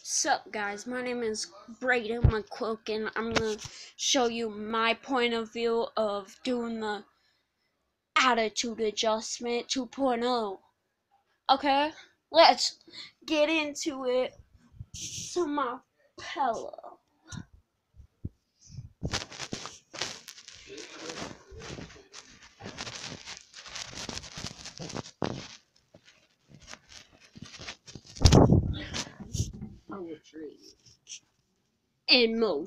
Sup guys, my name is Braden McQuilk and I'm gonna show you my point of view of doing the attitude adjustment 2.0. Okay, let's get into it to my pillow. In motion.